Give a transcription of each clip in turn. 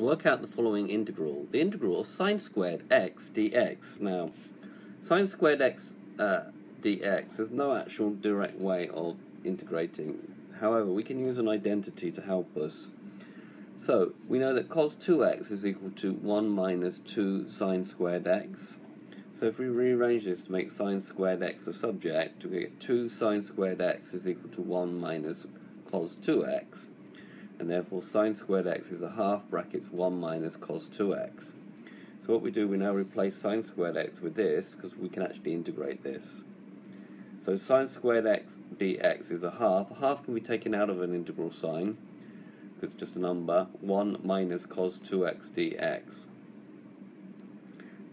work out the following integral. The integral sine squared x dx. Now, sine squared x uh, dx, there's no actual direct way of integrating. However, we can use an identity to help us. So, we know that cos 2x is equal to 1 minus 2 sine squared x. So if we rearrange this to make sine squared x a subject, we get 2 sine squared x is equal to 1 minus cos 2x. And therefore sine squared x is a half brackets 1 minus cos 2x. So what we do, we now replace sine squared x with this, because we can actually integrate this. So sine squared x dx is a half. A half can be taken out of an integral sign, because it's just a number, 1 minus cos 2x dx.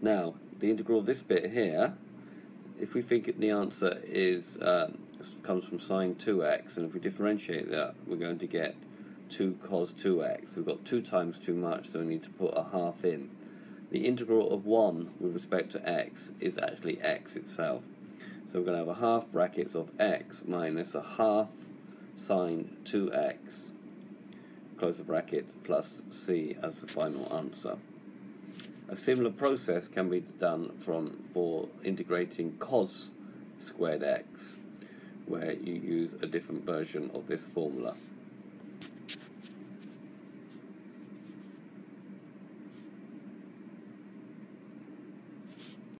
Now, the integral of this bit here, if we think the answer is um, comes from sine 2x, and if we differentiate that, we're going to get 2 cos 2x. We've got 2 times too much, so we need to put a half in. The integral of 1 with respect to x is actually x itself. So we're going to have a half brackets of x minus a half sine 2x, close the bracket, plus c as the final answer. A similar process can be done from for integrating cos squared x, where you use a different version of this formula.